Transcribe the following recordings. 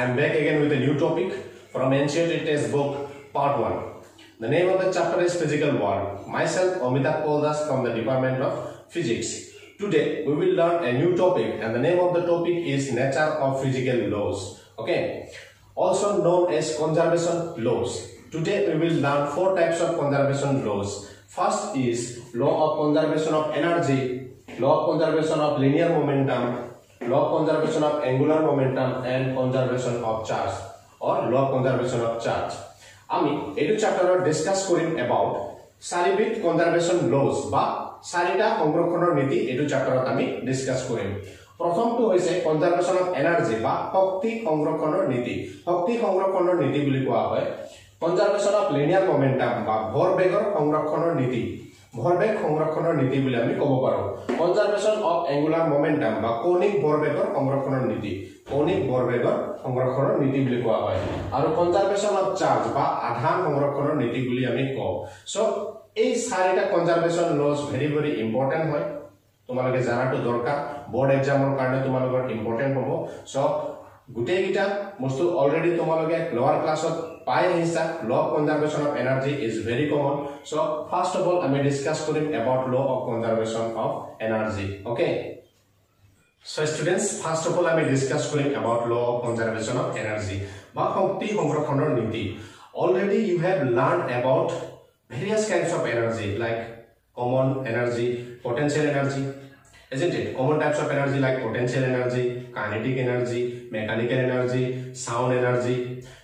I am back again with a new topic from Ancient Test Book Part 1. The name of the chapter is Physical World. Myself Amitabh Poldas from the Department of Physics. Today we will learn a new topic and the name of the topic is Nature of Physical Laws. Okay, also known as Conservation Laws. Today we will learn four types of conservation laws. First is Law of Conservation of Energy, Law of Conservation of Linear Momentum, law conservation of angular momentum and conservation of charge or law conservation of charge. আমি এইটো চ্যাপ্টাৰত discuss কৰিম about চাৰিবিধ conservation laws বা চাৰিটা সংৰক্ষণৰ নীতি এইটো চ্যাপ্টাৰত আমি ডিসকাস কৰিম। প্ৰথমটো হৈছে কনজাৰভেশ্যন অফ এনাৰ্জি বা শক্তি সংৰক্ষণৰ নীতি। শক্তি সংৰক্ষণৰ নীতি বুলি কোৱা হয়। কনজাৰভেশ্যন অফ লিনিয়াৰ মমেণ্টাম বা ভৰবেগৰ সংৰক্ষণৰ নীতি। ভৰবেগ সংৰক্ষণৰ নীতি বুলি আমি ক'ব পাৰোঁ। কনজাৰভেশ্যন অফ এংগুলাৰ মমেণ্টাম বা কৌণিক ভৰবেগৰ সংৰক্ষণৰ নীতি। কৌণিক ভৰবেগৰ সংৰক্ষণৰ নীতি বুলি কোৱা হয়। আৰু কনজাৰভেশ্যন অফ চাৰ্জ বা আধান সংৰক্ষণৰ নীতি বুলি আমি কওঁ। চ' এই চাৰিটা conservation laws very very important হয়। তোমালোকে জনাটো দৰকাৰ। বৰ্ড এক্সামৰ কাৰণে তোমালোকৰ ইম্পৰ্টেণ্ট হ'ব। চ' গোটেইকেইটা বস্তু অলৰেডি তোমালোকে লোৱাৰ ক্লাছত পাই আহিছা law of conservation of energy is very common so' first of all আমি ডিছকাছ কৰিম about law of conservation of energy okay so' students first of all আমি ডিছকাছ কৰিম about law of conservation of energy বা শক্তি সংৰক্ষণৰ নীতি। Already you have learn about various kinds of energy like common energy potential energy isn't it? Common types of energy like potential energy, kinetic energy, mechanical energy, sound energy,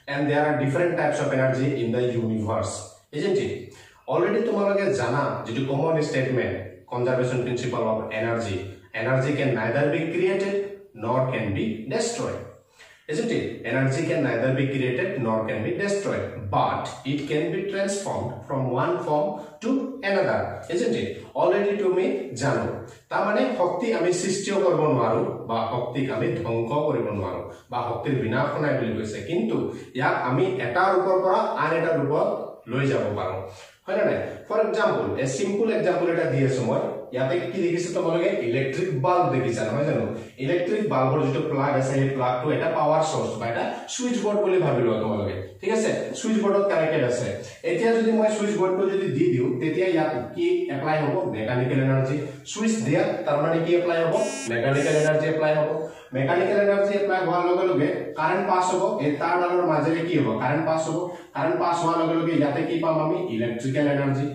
and there are different types of energy in the universe, isn't it? Already tomorrow jana, jitu common statement, conservation principle of energy. Energy can neither be created nor can be destroyed. Isn't it? Energy can neither be created nor can be destroyed, but it can be transformed from one form শক্তিক আমি ধ্বংস কৰিব নোৱাৰো বা শক্তিৰ বিনাশ নাই বুলি কৈছে কিন্তু ইয়াক আমি এটা ৰূপৰ পৰা আন এটা ৰূপত লৈ যাব পাৰো হয় নাই ফৰ এক্সাম্পল চিম্পল এটা দি আছো মই ইয়াতে কি দেখিছে তোমালোকে? ইলেক্ট্ৰিক বাল্ব দেখিছা নহয় জানো? ইলেক্ট্ৰিক বাল্বৰ যিটো প্লাগ আছে সেই প্লাগটো এটা পাৱাৰ চ'ৰ্চ বা এটা চুইচ বৰ্ড বুলি ভাবি লোৱা তোমালোকে। ঠিক আছে? চুইচ বৰ্ডত কানেক্টেড আছে। এতিয়া যদি মই চুইচ বৰ্ডটো যদি দি দিওঁ তেতিয়া ইয়াত কি এপ্লাই হ'ব? মেকানিকেল এনাৰ্জি চুইচ দিয়া তাৰমানে কি এপ্লাই হ'ব? মেকানিকেল এনাৰ্জি এপ্লাই হ'ব। মেকানিকেল এনাৰ্জি এপ্লাই হোৱাৰ লগে লগে কাৰেণ্ট পাছ হ'ব। এই তাঁৰডালৰ মাজেৰে কি হ'ব? কাৰেণ্ট পাছ হ'ব। কাৰেণ্ট পাছ হোৱাৰ লগে লগে ইয়াতে কি পাম আমি? ইলেক্ট্ৰিকেল এনাৰ্জি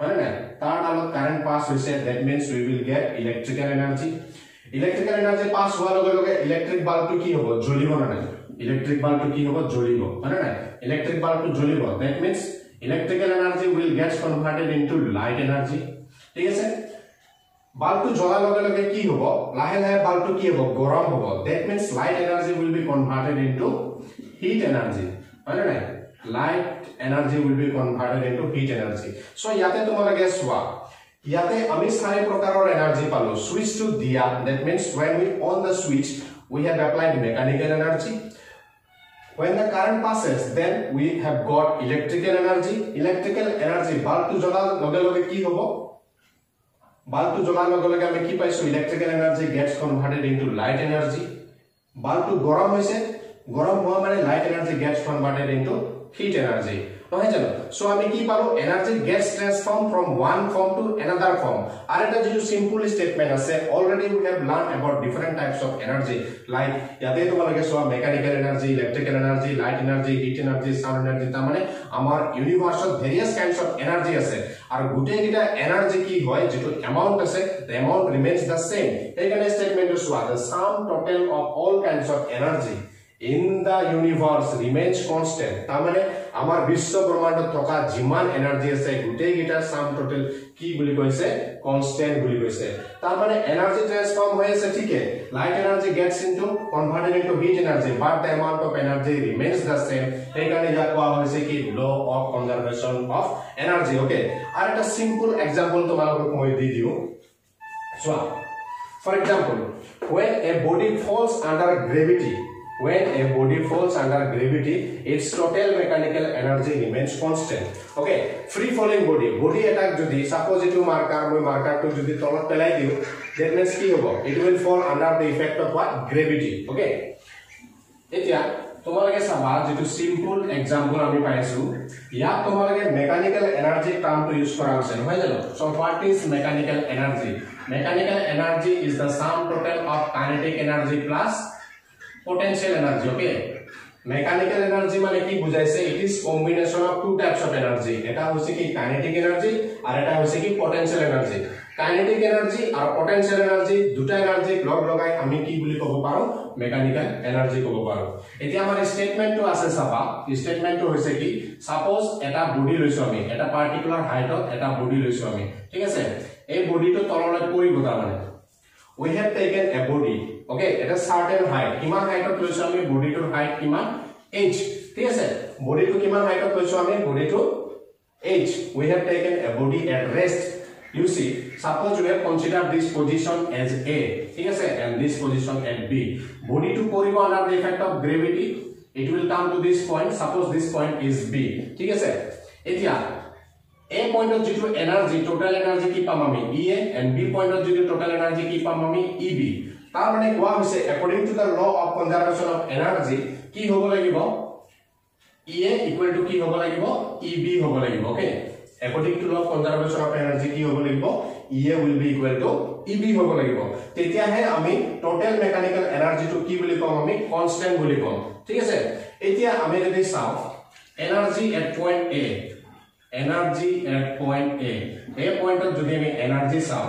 নে ঠিক আছে বাল্বটো জ্বলাৰ লগে লগে কি হ'ব লাহে লাহে বাল্বটো কি হ'ব গৰম হ'ব that means light energy will be converted into heat energy হয় নাই light energy will be converted into heat energy so' ইয়াতে তোমালোকে চোৱা ইয়াতে আমি চাৰি প্ৰকাৰৰ এনাৰ্জি পালো। চুইচটো দিয়া that means when we on the switch we have applied mechanical energy When the current passes, then we have got electrical energy. Electrical energy, bulb to জ্বলাৰ লগে লগে কি হ'ব? বাল্বটো জ্বলাৰ লগে লগে আমি কি পাইছো? Electrical energy gets converted into light energy বাল্বটো গৰম হৈছে। গৰম হোৱা মানে light energy gets converted into কি পালো? Energy gets transformed from one form to another form আৰু এটা যিটো চিম্পল ষ্টেটমেণ্ট আছে already we have learn about different energy like ইয়াতে তোমালোকে চোৱা mechanical energy electrical energy light energy heat energy sound energy তাৰমানে আমাৰ ইউনিভাৰ্চত ভেৰিয়াছ কাইণ্ডছ অফ এনাৰ্জি আছে। আৰু গোটেইকেইটা এনাৰ্জি কি হয় যিটো এমাউণ্ট আছে এমাউণ্ট ছেইম সেইকাৰণে in the universe remains constant তাৰমানে আমাৰ বিশ্ব ব্ৰহ্মাণ্ডত থকা যিমান এনাৰ্জি আছে গোটেইকেইটাৰ চাম টোটেল কি বুলি কৈছে? কনষ্টেণ্ট বুলি কৈছে। তাৰমানে এনাৰ্জি ট্ৰেন্সফৰ্ম হৈ আছে ঠিকে। Light energy gets into converted into heat energy but the amount of energy remains the same সেইকাৰণে ইয়াক কোৱা হৈছে কি? Law of conservation of energy okay আৰু এটা চিম্পল এক্সাম্পল তোমালোকক মই দি দিওঁ। চোৱা for example when a body falls under gravity when a body falls under gravity its total mechanical energy remains constant okay free falling body body attack jodi suppose itu marker moi marker to jodi tolat pelai diu that means ki hobo it will fall under the effect of what gravity okay এতিয়া তোমালোকে চাবা যিটো simple example আমি পাইছো ইয়াত তোমালোকে mechanical energy টাৰ্মটো use কৰা হৈছে নহয় জানো so' what is mechanical energy mechanical energy is the sum total of kinetic energy plus potential energy okay mechanical energy মানে কি বুজাইছে? এনাৰ্জি এটা হৈছে কি কাইনেটিক এনাৰ্জি আৰু এটা হৈছে কি পটেনচিয়েল এনাৰ্জি কাইনেটিক এনাৰ্জি আৰু পটেনচিয়েল এনাৰ্জি দুটা এনাৰ্জিক লগ লগাই আমি কি বুলি ক'ব পাৰোঁ? মেকানিকেল এনাৰ্জি ক'ব পাৰোঁ। এতিয়া আমাৰ ষ্টেটমেণ্টটো আছে চাবা। ষ্টেটমেণ্টটো হৈছে কি? ছাপ'জ এটা বডি লৈছো আমি। এটা পাৰ্টিকুলাৰ হাইটত এটা বডি লৈছো আমি। ঠিক আছে? এই বডিটো তললৈ পৰিব তাৰমানে। We have taken a body. Okay এটা সাৰ্টেন হাইট কিমান হাইটত কৈছো আমি বডিটোৰ হাইট কিমান? ইঞ্চ ঠিক আছে? বডিটো কিমান হাইটত কৈছো আমি? বডিটো inch we have taken a body at rest you see suppose we have consider this position as A ঠিক আছে? And this position at B বডিটো পৰিব under the effect of gravity it will come to this point suppose this point is B ঠিক আছে? এতিয়া এ পয়েন্টত যিটো energy total energy কি পাম আমি? ই এ এন্ড বি পয়েন্টত যিটো টোটাল এনার্জি কি পাম আমি? ই বি তাৰ মানে কোৱা হৈছে according to the law of conservation of energy কি হ'ব লাগিব? ই এ ইকুৱেল টু কি হ'ব লাগিব? ই বি হ'ব লাগিব okay according to law of conservation of energy কি হ'ব লাগিব? E A will be equal to E B হ'ব লাগিব. তেতিয়াহে আমি টোটেল মেকানিকেল এনাৰ্জিটো কি বুলি ক'ম আমি? কনষ্টেণ্ট বুলি ক'ম। ঠিক আছে? এতিয়া আমি যদি চাওঁ energy at point A energy at point A এই পইণ্টত যদি আমি এনাৰ্জি চাওঁ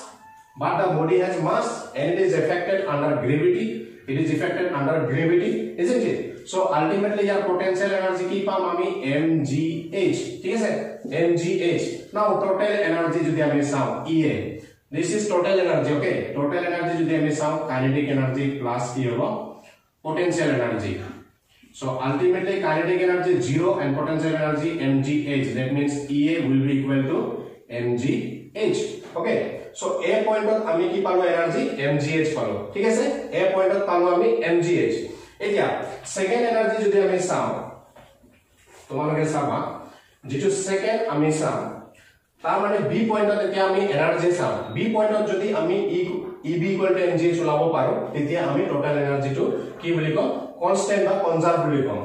but the body has mass and it is affected under gravity it is affected under gravity isn't it so ultimately your potential energy ki pam ami mgh ঠিক আছে mgh now total energy যদি আমি চাও ea this is total energy okay total energy যদি আমি চাও kinetic energy plus কি হব potential energy So ultimately kinetic energy 0 and potential energy mgh. That means EA will be equal to mgh. Okay. A point of আমি কি পালো energy? Mgh পালো। ঠিক আছে? Point of পালো আমি mgh এতিয়া second energy যদি আমি চাও তোমালোকে চাবা যেটো second আমি চাও তাৰ মানে B পইণ্টত এতিয়া আমি এনাৰ্জি চাম। B পইণ্টত যদি আমি EB equal to mgh ওলাব পাৰো তেতিয়া আমি টোটাল এনাৰ্জিটো কি বুলি কম? কনষ্টেন্ট বা কনজাৰ্ভ বুলি কম।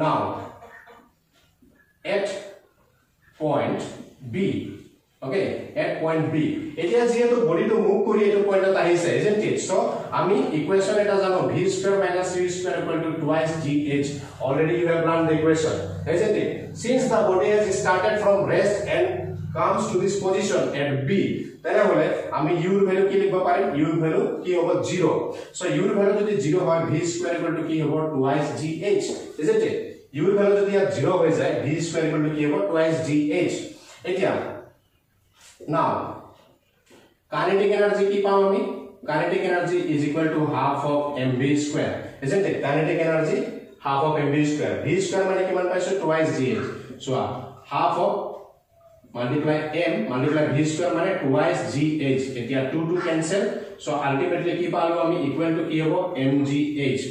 Now at point B okay at point B এতিয়া যিহেতু বডিটো মুভ কৰি এইটো পইণ্টত আহিছে ইজেণ্ট ইট চ' আমি ইকুৱেশ্যন এটা জানো v square minus u square equal to twice g h already you have learn the equation isn't it since the body has started from rest and comes to this position at b তেনেহলে আমি u ৰ value কি লিখিব পাৰিম? U ৰ value কি হ'ব? 0 so u ৰ ভ্যালু যদি 0 হয় v স্কয়াৰ ইকুয়াল টু কি হ'ব? Twice gh isn't it u ৰ ভ্যালু যদি ইয়াত 0 হৈ যায় v স্কয়াৰ ইকুয়াল টু কি হ'ব? টুৱাইস gh এতিয়া নাও কাইনেটিক এনাৰ্জি কি পাম আমি kinetic energy is equal to half of mv square isn't it kinetic energy half of mv square v square মানে কিমান পাইছো টুৱাইস gh চোৱা half of multiply m multiply v square মানে twice gh এতিয়া 2 to cancel so ultimately কি পালো আমি equal to কি হ'ব mgh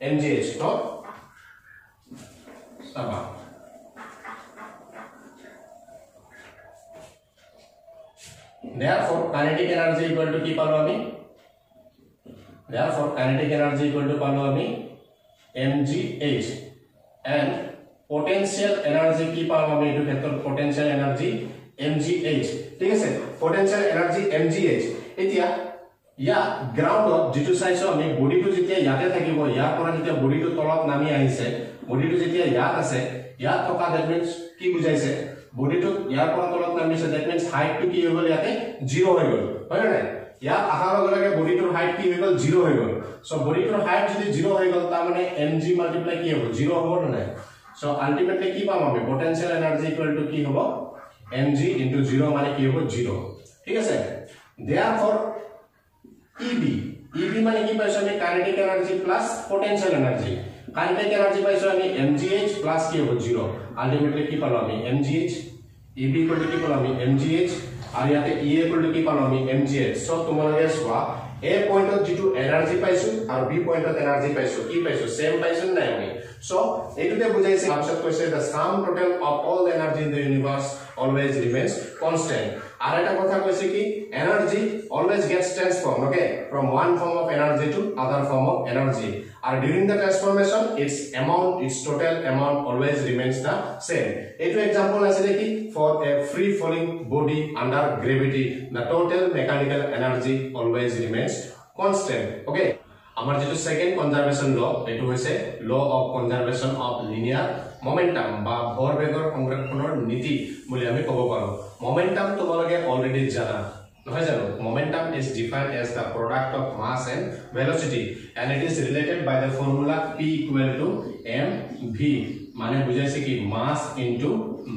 mgh তো চাবা therefore kinetic energy equal to কি পালো আমি therefore kinetic energy equal to পালো আমি mgh and potential energy কি পাম আমি এইটো ক্ষেত্ৰত potential energy mgh ঠিক আছে potential energy mgh এতিয়া ইয়া গ্ৰাউণ্ডত যিটো চাইছো আমি বডিটো যেতিয়া ইয়াতে থাকিব ইয়াৰ পৰা যেতিয়া বডিটো তলত নামি আহিছে বডিটো যেতিয়া ইয়াত আছে ইয়াত থকা দ্যাট মিন্স কি বুজাইছে বডিটো ইয়াৰ পৰা তলত নামিছে দ্যাট মিন্স হাইটটো কি হৈ গ'ল ইয়াতে? জিৰ' হৈ গ'ল। হয় নে নাই? ইয়াত অহাৰ লগে লগে বডিটোৰ হাইট কি হৈ গ'ল? জিৰ' হৈ গ'ল। চ' বডিটোৰ হাইট যদি জিৰ' হৈ গ'ল তাৰমানে এম জি মাল্টিপ্লাই কি হ'ব? জিৰ' হ'ব নে নাই? So ultimately কি পাম আমি? Potential energy equal to কি হ'ব? mg into 0 মানে কি হ'ব? 0 ঠিক আছে? Therefore eb ইবি মানে কি পাইছো আমি? Kinetic energy plus potential energy kinetic energy পাইছো আমি? এমজিএইচ প্লাস কি হ'ব? 0 আলটিমেটলি কি পালো আমি? এমজিএইচ ইবি ইকুয়াল কি পালো আমি? এমজিএইচ আর ইয়াতে ই ইকুয়াল টু কি পালো আমি? এমজিএইচ সো তোমালোকে চোৱা এ পয়েন্টত যেটো এনার্জি পাইছো আর বি পয়েন্টত এনার্জি পাইছো কি পাইছো? সেম পাইছো নাই আমি? সো এইটোতে বুজাইছে তাৰপিছত কৈছে the sum total of all energy in the universe always remains constant আর এটা কথা কৈছে কি energy always gets transform okay from one form of energy to other form of energy are during the transformation it's amount it's total amount always remains the same এইটো example আছে কি for a free falling body under gravity the total mechanical energy always remains constant okay আমাৰ যেটো second conservation law এটো হৈছে law of conservation of linear momentum বা ভৰবেগৰ সংৰক্ষণৰ নীতি বুলি আমি ক'ব পাৰো। মোমেন্টাম তোমালোকে অলৰেডি জানা। নহয় জানো? Momentum is defined as the product of mass and velocity and it is related by the formula P equal to M V মানে বুজাইছে কি? মাছ ইনটু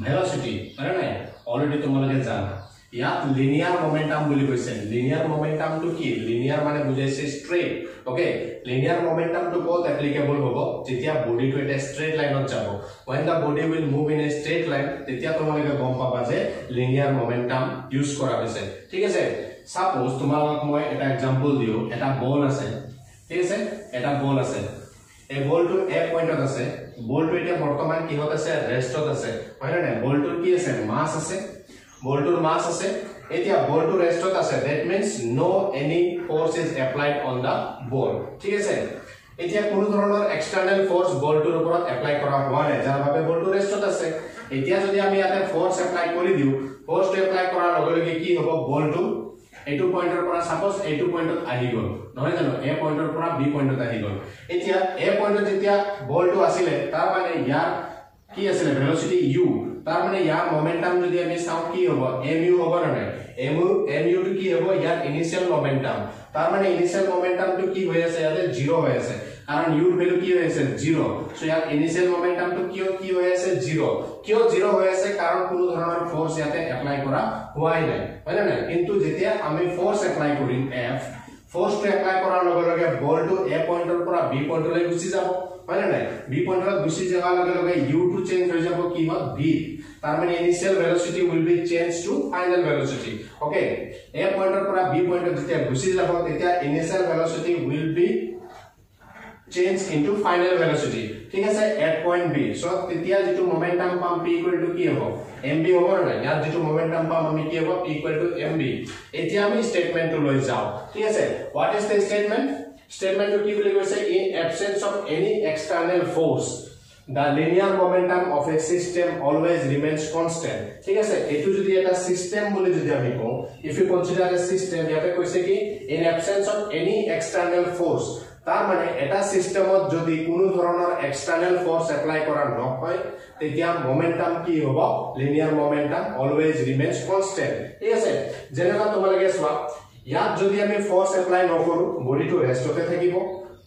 ভেলচিটি হয় নাই? অলৰেডি তোমালোকে জানা। ইয়াত লিনিয়াৰ মোমেন্টাম বুলি কৈছে লিনিয়াৰ মোমেন্টামটো কি লিনিয়াৰ মানে বুজাইছে ষ্ট্ৰেট ওকে লিনিয়াৰ মোমেন্টামটো ক'ত এপ্লিকেবল হ'ব যেতিয়া বডিটো এটা ষ্ট্ৰেট লাইনত যাব when the body will move in a straight line তেতিয়া তোমালোকে গম পাবা যে লিনিয়াৰ মোমেন্টাম ইউজ কৰা হৈছে ঠিক আছে সাপোজ তোমালোকক মই এটা এক্সাম্পল দিওঁ এটা বল আছে ঠিক আছে এটা বল আছে এই বলটো এ পইণ্টত আছে বলটো এতিয়া বৰ্তমান কিহত আছে ৰেষ্টত আছে হয় নে নাই বলটোৰ কি আছে মাছ আছে বলটোৰ মাছ আছে। এতিয়া বলটো ৰেষ্টত আছে। That means no any force is applied on the ball ঠিক আছে? এতিয়া কোনো ধৰণৰ এক্সটাৰ্নেল ফোৰ্স বলটোৰ ওপৰত এপ্লাই কৰা হোৱা নাই যাৰ বাবে বলটো ৰেষ্টত আছে। এতিয়া যদি আমি ইয়াতে ফোৰ্স এপ্লাই কৰি দিওঁ ফোৰ্সটো এপ্লাই কৰাৰ লগে লগে কি হ'ব? বলটো এইটো পইণ্টৰ পৰা সাপোজ এইটো পইণ্টত আহি গ'ল। নহয় জানো? এ পইণ্টৰ পৰা বি পইণ্টত আহি গ'ল। এতিয়া এ পইণ্টত যেতিয়া বলটো আছিলে তাৰ মানে ইয়াৰ কি আছিলে ভেলোচিটি ইউ তাৰ মানে ইয়াৰ মোমেন্টাম যদি আমি চাওঁ কি হ'ব এম ইউ হ'ব নে এম ইউ এম ইউটো কি হ'ব ইয়াৰ ইনিচিয়েল মোমেন্টাম তাৰ মানে ইনিচিয়েল মোমেন্টামটো কি হৈ আছে ইয়াতে জিৰ' হৈ আছে কাৰণ ইউৰ ভেলু কি হৈ আছে জিৰ' চ' ইয়াৰ ইনিচিয়েল মোমেন্টামটো কিয় কি হৈ আছে জিৰ' কিয় জিৰ' হৈ আছে কাৰণ কোনো ধৰণৰ ফ'ৰ্চ ইয়াতে এপ্লাই কৰা হোৱাই নাই হয় নে কিন্তু যেতিয়া আমি ফ'ৰ্চ এপ্লাই কৰিম এফ ফ'ৰ্চটো এপ্লাই কৰাৰ লগে লগে বলটো এ পইণ্টৰ পৰা বি পইণ্টলৈ গুচি যাব হয় নাই? বি পইণ্টত গুচি যোৱাৰ লগে লগে ইউটো চেঞ্জ হৈ যাব কি হ'ল ভি তাৰ মানে initial velocity will be change to final velocity okay A পইণ্টৰ পৰা বি পইণ্টত যেতিয়া গুচি যাব তেতিয়া initial velocity will be um um linear বুলি যদি আমি কওঁ if you consider a system ইয়াতে কৈছে কি? In absence of any external force তাৰ মানে এটা চিষ্টেমত যদি কোনো ধৰণৰ এক্সটাৰ্নেল ফ'ৰ্চ এপ্লাই কৰা নহয় তেতিয়া মোমেন্টাম কি হ'ব? Linear momentum always remains constant ঠিক আছে? যেনেকুৱা তোমালোকে চোৱা ইয়াত যদি আমি ফ'ৰ্চ এপ্লাই নকৰোঁ বডিটো ৰেষ্টতে থাকিব।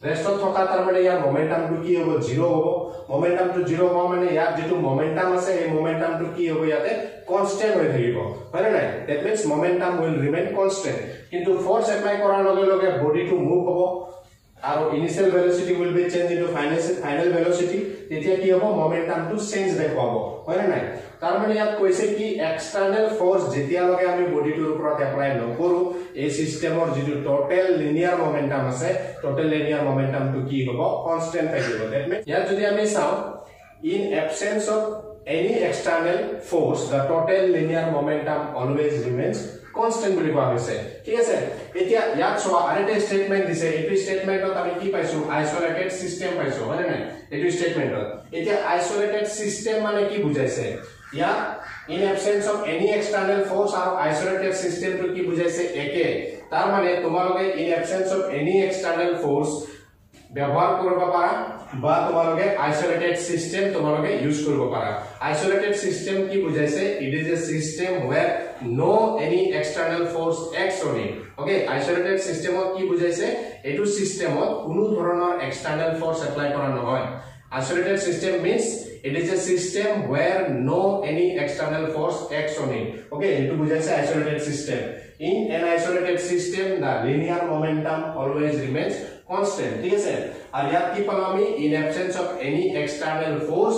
ৰেষ্টত থকা তাৰ মানে মোমেন্টামটো কি হ'ব? জিৰ' হ'ব। মোমেন্টামটো জিৰ' হোৱা মানে ইয়াত যিটো মোমেন্টাম আছে সেই মোমেন্টামটো কি হ'ব? ইয়াতে কনষ্টেণ্ট হৈ থাকিব। হয় নাই? That means momentum will remain constant কিন্তু ফ'ৰ্চ এপ্লাই কৰাৰ লগে লগে বডিটো মুভ হ'ব। আৰু initial velocity will be change into final final তেতিয়া কি হ'ব মোমেন্টামটো চেঞ্জ দেখুৱাব হয় নে নাই তাৰ ইয়াত কৈছে কি এক্সটাৰ্নেল ফ'ৰ্চ যেতিয়ালৈকে আমি বডিটোৰ ওপৰত এপ্লাই নকৰোঁ এই চিষ্টেমৰ যিটো টোটেল লিনিয়াৰ মোমেন্টাম আছে টোটেল লিনিয়াৰ মোমেন্টামটো কি হ'ব কনষ্টেণ্ট থাকিব ইয়াত যদি আমি চাওঁ in absence of any external force the total linear momentum always remains constant বুলি কোৱা হৈছে ঠিক আছে এতিয়া ইয়াত চোৱা আৰু এটা ষ্টেটমেণ্ট দিছে এইটো ষ্টেটমেণ্টত আমি কি পাইছো আইচলেটেড চিষ্টেম পাইছো হয় নে নাই এইটো ষ্টেটমেণ্টত এতিয়া আইচলেটেড চিষ্টেম মানে কি বুজাইছে ইয়াত in absence of any external force আৰু আইচলেটেড চিষ্টেমটো কি বুজাইছে একে তাৰ মানে তোমালোকে in absence of any external force ব্যৱহাৰ কৰিব পাৰা বা তোমালোকে আইসোলেটেড সিস্টেম তোমালোকে ইউজ কৰিব পাৰা আইসোলেটেড সিস্টেম কি বুজাইছে it is a system where no any external force act on it okay isolated সিস্টেমত কি বুজাইছে? এইটো সিস্টেমত কোনো ধৰণৰ এক্সটাৰ্নাল ফোৰ্স এপ্লাই কৰা নহয়। Isolated system means it is a system where no any external force acts on it. Okay এইটো বুজাইছে isolated system. In isolated system the linear momentum always remains constant ঠিক আছে? আৰু ইয়াত কি পালো আমি? In absence of any external force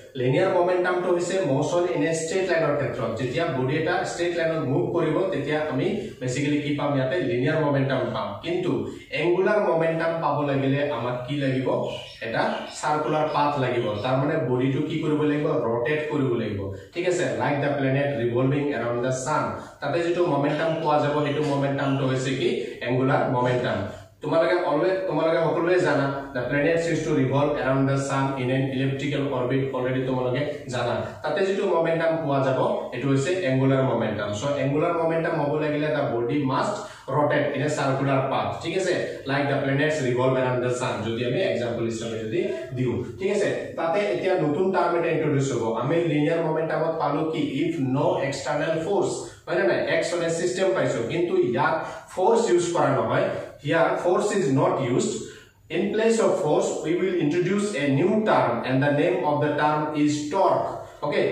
linear মমেণ্টামটো হৈছে মৌচন ইন এ ষ্ট্ৰেট লাইনৰ ক্ষেত্ৰত যেতিয়া বডি এটা ষ্ট্ৰেট লাইনত মুভ কৰিব তেতিয়া আমি বেচিকেলি কি পাম ইয়াতে লিনিয়াৰ মমেণ্টাম পাম কিন্তু এংগুলাৰ মমেণ্টাম পাব লাগিলে আমাক কি লাগিব এটা চাৰ্কুলাৰ পাথ লাগিব তাৰমানে বডিটো কি কৰিব লাগিব ৰটেট কৰিব লাগিব ঠিক আছে like the planet revolving around the sun তাতে যিটো মমেণ্টাম পোৱা যাব সেইটো মমেণ্টামটো হৈছে কি এংগুলাৰ মমেণ্টাম তোমালোকে অলৱেজ তোমালোকে সকলোৱে জানা the planets is to revolve around the sun in an electrical orbit already তোমালোকে জানা। তাতে যিটো মমেণ্টাম পোৱা যাব এইটো হৈছে angular momentum so' angular momentum হ'ব লাগিলে the body must rotate in a circular path ঠিক আছে? Like the planets revolve around the sun যদি আমি এক্সাম্পল হিচাপে যদি দিওঁ। ঠিক আছে? তাতে এতিয়া নতুন টাৰ্ম এটা ইন্ট্ৰডিউচ হ'ব। আমি লিনিয়াৰ মমেণ্টামত পালো কি? ইফ ন' এক্সটাৰ্নেল ফ'ৰ্চ হয় নাই এক্স মানে চিষ্টেম পাইছোঁ। কিন্তু ইয়াক ফ'ৰ্চ ইউজ কৰা নহয়। Here force is not use in place of force we will introduce a new term and the name of the term is torque okay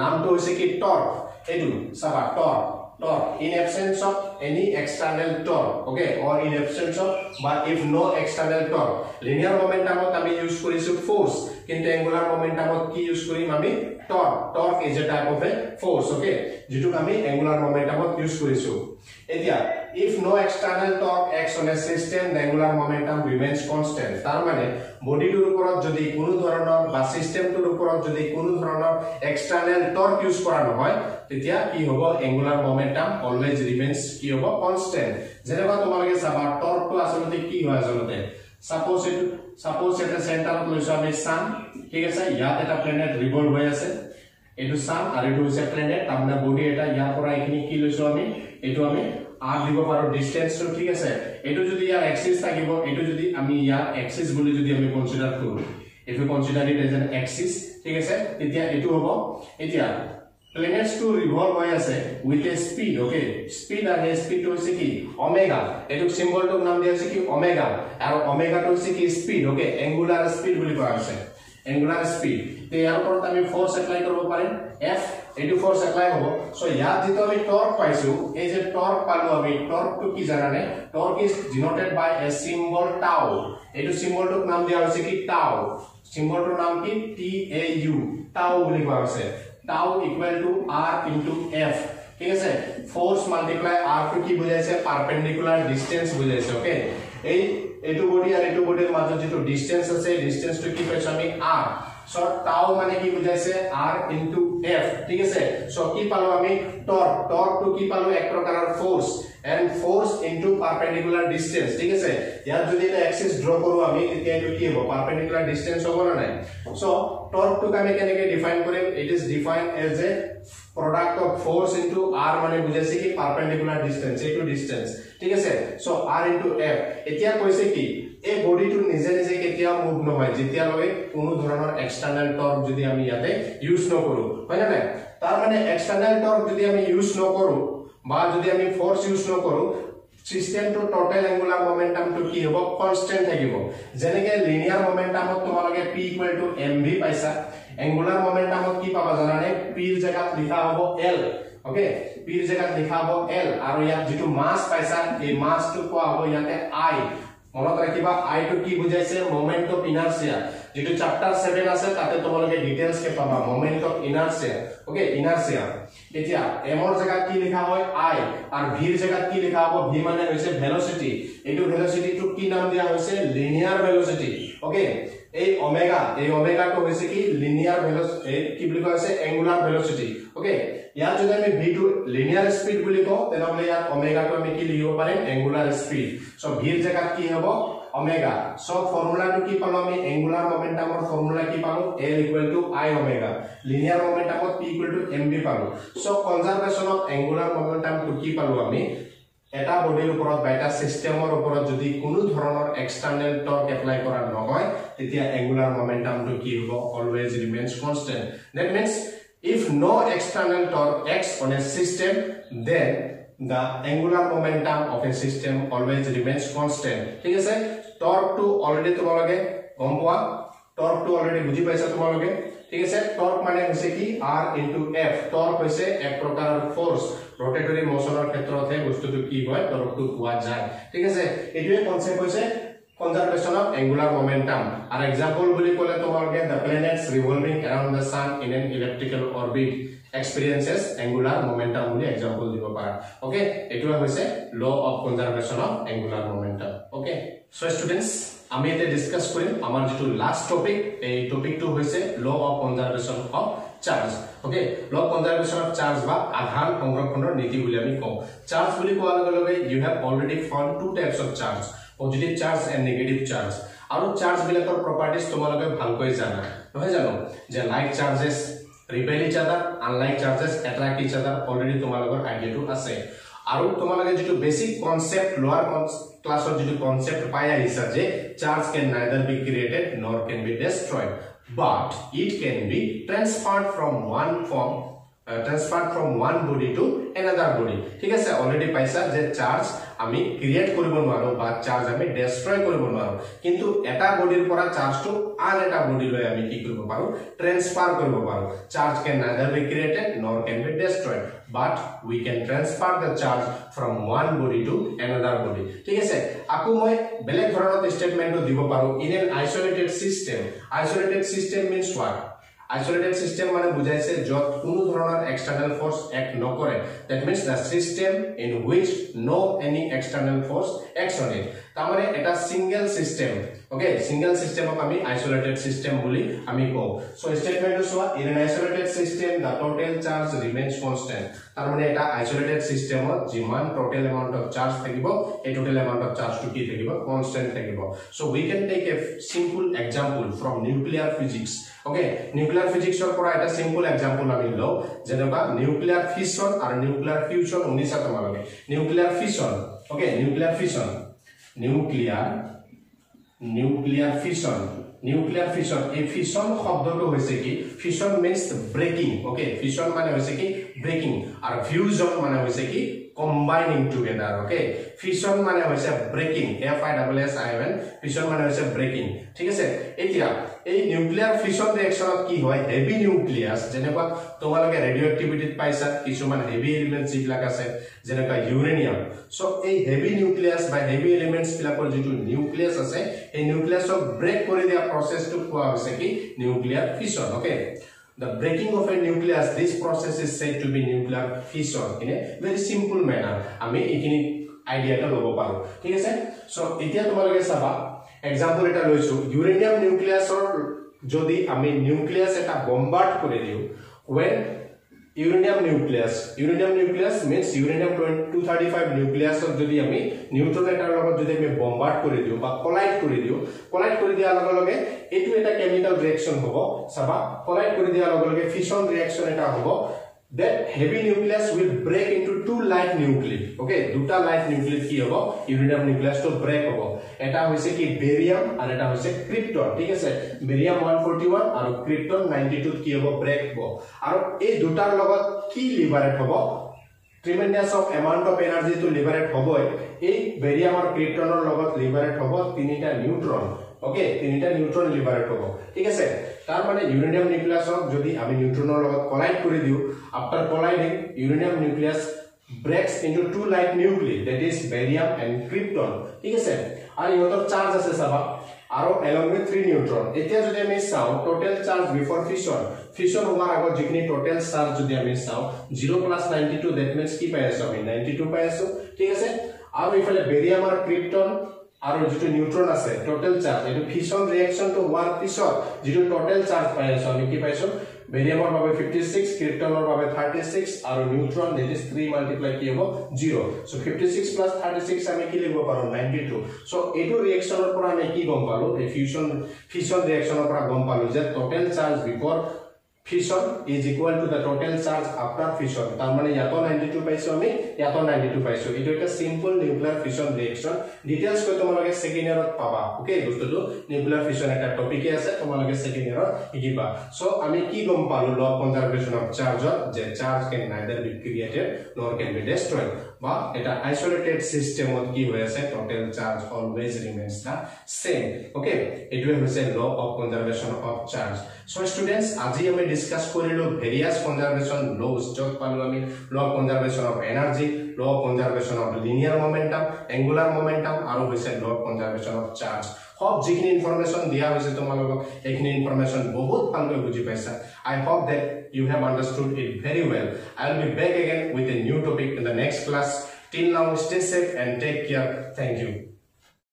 নামটো হৈছে কি? টৰ্ক এইটো চাবা torque torque in absence of any external torque okay or in absence of বা if no' external torque linear মমেণ্টামত আমি use কৰিছো force কিন্তু angular momentum কি use কৰিম আমি torque. Torque is a type of a force. Okay, যিটোক আমি angular momentum use কৰিছো. এতিয়া no external torque acts on a system the angular momentum remains constant তাৰ মানে বডিটোৰ ওপৰত যদি কোনো ধৰণৰ বা সিস্টেমটোৰ ওপৰত যদি কোনো ধৰণৰ এক্সটাৰ্নেল টৰ্ক ইউজ কৰা নহয় তেতিয়া কি হ'ব এংগুলাৰ মমেন্টাম অলৱেজ ৰিমেইনছ কি হ'ব কনষ্টেণ্ট যেনেকুৱা তোমালোকে চাবা টৰ্কটো আচলতে কি হয় আচলতে সাপোজ এইটো সাপোজ এটা চেণ্টাৰত লৈছো আমি চান ঠিক আছে ইয়াত এটা প্লেনেট ৰিভল্ভ হৈ আছে এইটো চান আৰু এইটো হৈছে প্লেনেট তাৰমানে বডি এটা ইয়াৰ পৰা এইখিনি কি লৈছো আমি এইটো আমি আৰ দিব পাৰো ডিস্টেন্সটো ঠিক আছে এইটো যদি ইয়াৰ এক্সিস থাকিব এইটো যদি আমি ইয়াৰ এক্সিস বুলি যদি আমি কনসিডাৰ কৰো you consider it as an axis ঠিক আছে তেতিয়া এইটো হ'ব এতিয়া প্লেনেটস টু ৰিভলভ হৈ আছে with a speed okay speed আৰু এই স্পীডটো হৈছে কি ওমেগা এইটো সিম্বলটোৰ নাম দিয়া হৈছে কি? ওমেগা আৰু ওমেগাটো হৈছে কি? স্পীড ওকে এংগুলাৰ স্পীড বুলি কোৱা হৈছে। এংগুলাৰ স্পীড তে ইয়াৰ ওপৰত আমি ফ'ৰ্চ এপ্লাই কৰিব পাৰিম। এফ এইটো ফ'ৰ্চ এপ্লাই হ'ব। চ' ইয়াত যিটো আমি টৰ্ক পাইছো এই যে টৰ্ক পালো আমি টৰ্কটো কি জানানে? Torque is denoted by a symbol tau এইটো চিম্বলটোক নাম দিয়া হৈছে কি? টাউ চিম্বলটোৰ নাম কি? টি এ ইউ টাউ বুলি কোৱা হৈছে। Tau equal to R into F ঠিক আছে ফ'ৰ্চ মাল্টিপ্লাই আৰটো কি বুজাইছে পাৰপেণ্ডিকুলাৰ ডিষ্টেঞ্চ বুজাইছে অ'কে এই এইটো বডি আৰু এইটো বডিৰ মাজত যিটো ডিষ্টেঞ্চ আছে ডিষ্টেঞ্চটো কি পাইছো আমি? আৰ চ টাউ মানে কি বুজাইছে আৰ ইনটু এফ ঠিক আছে? চ কি পালো আমি? টৰ্ক টৰ্কটো কি পালো? এক প্ৰকাৰৰ force and force into perpendicular distance ঠিক আছে? ইয়াত যদি এটা এক্সিস ড্ৰ কৰো আমি তেতিয়া এইটো কি হ'ব? পাৰপেণ্ডিকুলাৰ ডিষ্টেঞ্চ হ'ব না নাই? চ টৰ্কটোক আমি কেনেকে ডিফাইন কৰিম? It is define as a product of force into r মানে বুজাইছে কি? পারপেন্ডিকুলার ডিসটেন্স এইটো ডিসটেন্স ঠিক আছে? সো r into f এতিয়া কৈছে কি? এই বডিটো নিজে নিজে কেতিয়া মুভ নহয় যেতিয়া লগে কোনো ধৰণৰ এক্সটাৰ্নাল টৰ্ক যদি আমি ইয়াতে ইউজ নকৰো হয় না নাই? তাৰ মানে টৰ্ক যদি আমি ইউজ নকৰো বা যদি আমি ফোৰ্স ইউজ নকৰো সিস্টেমটো টোটাল এঙ্গুলাৰ মোমেন্টামটো কি হ'ব? কনস্ট্যান্ট থাকিব। যেনেকে লিনিয়াৰ মোমেন্টামত তোমালোকে p mv পাইছা এঙ্গুলাৰ মোমেন্টামত কি পাবা জানানে? P ৰ জায়গাত লিখা হ'ব l ওকে p ৰ জায়গাত লিখা হ'ব l আৰু ইয়াত যেটো মাস পাইছা এই মাসটো কোৱা হ'ব ইয়াতে i মনত ৰাখিবা টো কি বুজাইছে মোমেন্ট অফ ইনাৰ্চিয়া যেটো চ্যাপ্টাৰ 7 আছে তাতে তোমালোকে ডিটেইলছ পাবা moment of inertia okay inertia এতিয়া m ৰ জায়গাত কি লিখা হয়? I আৰু v ৰ জায়গাত কি লিখা হ'ব? V মানে হৈছে ভেলোসিটি এইটো ভেলোসিটি টো কি নাম দিয়া হৈছে? লিনিয়াৰ ভেলোসিটি ওকে এই ওমেগা এই ওমেগাটো হৈছে কি? লিনিয়াৰ ভেলোসিটি কি বুলি কোৱা হৈছে এঙ্গুলাৰ ভেলোসিটি ওকে ইয়াত যদি আমি v লিনিয়াৰ স্পীড বুলি কওঁ তেনেহলে ইয়াত ওমেগাটো আমি কি লিখিব পাৰিম? এঙ্গুলাৰ স্পীড সো v ৰ জায়গাত কি হ'ব? ওমেগা সো ফৰ্মুলাটো কি পালো আমি? এঙ্গুলাৰ মোমেন্টামৰ ফৰ্মুলা কি পালো? L equal to i omega linear মোমেন্টামত p equal to mv পালো. সো কনজাৰভেশন অফ এঙ্গুলাৰ মোমেন্টামটো কি পালো আমি? এটা বডিৰ ওপৰত বা এটা সিস্টেমৰ ওপৰত যদি কোনো ধৰণৰ এক্সটাৰ্নেল টৰ্ক এপ্লাই কৰা নহয় তেতিয়া এঙ্গুলাৰ মোমেন্টামটো কি হ'ব? Always remains constant that means if no external torque acts on a system then the angular momentum of a system always remains constant ঠিক আছে torque to already তোমালোকে গম পোৱা torque to already বুজি পাইছা তোমালোকে ঠিক আছে torque মানে হৈছে কি r into f torque হৈছে এক প্ৰকাৰৰ ফোৰ্স ৰোটেটৰি মোশনৰ ক্ষেত্ৰত হে বস্তুটো কি হয় torque to পোৱা যায় ঠিক আছে এটোৱে কনসেপ্ট হৈছে conservation of angular momentum are example বুলি কলে তোমালোকে the planets revolving around the sun in an elliptical orbit experiences angular momentum example দিব পাৰা ওকে এটো হৈছে law of conservation of angular momentum okay so students আমি এটা ডিসকাস কৰিম আমাৰ যেটো লাষ্ট টপিক এই টপিকটো হৈছে law of conservation of charge okay law of conservation of charge বা আধান সংৰক্ষণৰ নীতি বুলি আমি কওঁ charge বুলি কোৱাৰ লগে লগে you have already found two types of charge positive charge and negative charge আৰু চাৰ্জবিলাকৰ প্ৰপাৰ্টিজ তোমালোকে ভালকৈ জানা। নহয় জানো? যে লাইক চাৰ্জেছ ৰিপেল ইচ আদাৰ আনলাইক চাৰ্জেছ এট্ৰাক্ট ইচ আদাৰ অলৰেডি তোমালোকৰ আইডিয়াটো আছে। আৰু তোমালোকে যিটো বেছিক কনচেপ্ট লোৱাৰ ক্লাছৰ যিটো কনচেপ্ট পাই আহিছা যে charge can neither be created nor can be destroyed but it can be transferred from one form transferred from one body to another body ঠিক আছে? অলৰেডি পাইছা যে চাৰ্জ আমি ক্ৰিয়েট কৰিব নোৱাৰো বা চাৰ্জ আমি ডেষ্ট্ৰয় কৰিব নোৱাৰো। কিন্তু এটা বডিৰ পৰা চাৰ্জটো আন এটা বডিলৈ আমি কি কৰিব পাৰো? ট্ৰেন্সফাৰ কৰিব পাৰো। Charge can neither be created nor can be destroy but we can transfer the charge from one body to another body ঠিক আছে? আকৌ মই বেলেগ ধৰণৰ ষ্টেটমেণ্টটো দিব পাৰো। In an isolated system isolated system means what isolated system মানে বুঝাইছে যত কোনো ধরনের external force act নকরে that means the system in which no any external force acts on it তার মানে এটা সিঙ্গেল সিস্টেম ওকে সিঙ্গেল সিস্টেমক আমি আইসোলেটেড সিস্টেম বলি আমি কওঁ। সো স্টেটমেন্ট চোৱা in an isolated system the total charge remains constant তার মানে এটা আইসোলেটেড সিস্টেমত যিমান টোটাল এমাউন্ট অফ চার্জ থাকিব এই total amount of charge two কি থাকিব? কনস্ট্যান্ট থাকিব। So we can take a simple example from nuclear physics okay nuclear ফিজিক্সৰ পৰা এটা সিম্পল এক্সাম্পল আমি লওঁ যেনেকুৱা নিউক্লিয়াৰ ফিছন আৰু নিউক্লিয়াৰ ফিউচন শুনিছা তোমালোকে? Nuclear fission okay nuclear fission nuclear nuclear fission nuclear fission এই ফিছন শব্দটো হৈছে কি? Fission means breaking okay fission মানে হৈছে কি? ব্ৰেকিং আৰু ফিউজন মানে হৈছে কি? কম্বাইনিং টুগেডাৰ ওকে ফিছন মানে হৈছে breaking F I double S I N fission মানে হৈছে ব্ৰেকিং ঠিক আছে? এতিয়া এই নিউক্লিয়াৰ ফিছন ৰিয়েকশ্যনত কি হয়? হেভি নিউক্লিয়াছ যেনেকুৱা তোমালোকে ৰেডিঅ' এক্টিভিটিত পাইছা কিছুমান হেভি এলিমেণ্টছ যিবিলাক আছে যেনেকুৱা ইউৰেনিয়াম চ' এই হেভি নিউক্লিয়াছ বা হেভি এলিমেণ্টছবিলাকৰ যিটো নিউক্লিয়াছ আছে এই নিউক্লিয়াছক ব্ৰেক কৰি দিয়া প্ৰচেছটোক কোৱা হৈছে কি? Nuclear fission okay The breaking of a nucleus, this process is said to be nuclear fission in a very simple manner. আমি এইখিনি আইডিয়াটা ল'ব পাৰোঁ। ঠিক আছে? চ' এতিয়া তোমালোকে চাবা এক্সাম্পল এটা লৈছোঁ ইউৰেনিয়াম নিউক্লিয়াছৰ যদি আমি নিউক্লিয়াছ এটা বম্বাৰ্ড কৰি দিওঁ when uranium nucleus uranium nucleus means uranium two thirty five নিউক্লিয়াছত যদি আমি নিউট্ৰন এটাৰ লগত যদি আমি বম্বাৰ্ড কৰি দিওঁ বা কলাইড কৰি দিওঁ কলাইড কৰি দিয়াৰ লগে লগে এইটো এটা কেমিকেল ৰিয়েকশ্যন হ'ব। চাবা কলাইড কৰি দিয়াৰ লগে লগে ফিছন ৰিয়েকশ্যন এটা হ'ব। That heavy nucleus will break into two light nuclei. Okay? দুটা light nuclei কি হ'ব uranium nucleus to break হ'ব এটা হৈছে কি barium আৰু এটা হৈছে krypton. ঠিক আছে barium 141 আৰু krypton 92 কি হ'ব break হ'ব আৰু এই দুটাৰ লগত কি লিবাৰেট হ'ব tremendous of amount of energy two liberate হ'বই এই বেৰিয়াম আৰু ক্ৰিপ্টনৰ লগত লিবাৰেট হ'ব তিনিটা নিউট্ৰন ওকে তিনিটা নিউট্ৰন লিবাৰেট হ'ব ঠিক আছে তাৰ মানে ইউৰেনিয়াম নিউক্লিয়াছক যদি আমি নিউট্ৰনৰ লগত কলাইড কৰি দিওঁ after colliding uranium nucleus breaks into two light nuclei that is barium and krypton ঠিক আছে? আৰু ইহঁতৰ চাৰ্জ আছে চাবা আৰু এলং উইথ থ্ৰী নিউট্ৰন এতিয়া যদি আমি চাওঁ total charge before fission fission হোৱাৰ আগত যিখিনি টোটেল চাৰ্জ যদি আমি চাওঁ zero' plus ninety two that means কি পাই আছো আমি? নাইণ্টি টু পাই আছো ঠিক আছে? আৰু ইফালে বেৰিয়াম আৰু ক্ৰিপ্টন আৰু যিটো নিউট্ৰন আছে টোটেল চাৰ্জ এইটো ফিছন ৰিয়েকশ্যনটো হোৱাৰ পিছত যিটো টোটেল চাৰ্জ পাই আছো আমি কি পাইছো? বেৰিয়ামৰ বাবে ফিফটি ছিক্স ক্ৰিপ্টনৰ বাবে থাৰ্টি ছিক্স আৰু নিউট্ৰন ইজ থ্ৰী মাল্টিপ্লাই কি হ'ব? Zero' so' fifty six plus thirty six আমি কি লিখিব পাৰোঁ? নাইণ্টি টু চ' এইটো ৰিয়েকশ্যনৰ পৰা আমি কি গম পালোঁ? এই ফিউচন ফিউচন ৰিয়েকশ্যনৰ পৰা গম পালোঁ যে total charge before fusion is equal to the total charge after fusion তাৰমানে ইয়াতো নাইণ্টি টু পাইছোঁ আমি ইয়াতো নাইণ্টি টু পাইছোঁ। এইটো এটা simple nuclear fusion reaction details কৈ তোমালোকে ছেকেণ্ড ইয়াৰত পাবা অ'কে বস্তুটো নিউক্লিয়াৰ ফিউচন এটা টপিকে আছে তোমালোকে ছেকেণ্ড ইয়াৰত শিকিবা। চ' আমি কি গম পালোঁ? ল কনজাৰ্ভেশ্যন অফ চাৰ্জত যে charge can neither be created nor can be destroyed বা এটা আইসোলেটেড সিস্টেমত কি হৈ আছে total charge always remains the same okay এটুৱে হৈছে law of conservation of charge so students আজি আমি ডিসকাস কৰিলো ভেরিয়াস কনজারভেশন লস যত পালো আমি law of conservation of energy law of conservation of linear momentum angular momentum আৰু হৈছে law of conservation of charge সব যিখিনি ইনফৰমেশন দিয়া হৈছে তোমালোকক এইখিনি ইনফৰমেশন বহুত ভালকৈ বুজি পাইছা। I hope that you have understood it very well I will be back again with a new topic in the next class till now stay safe and take care thank you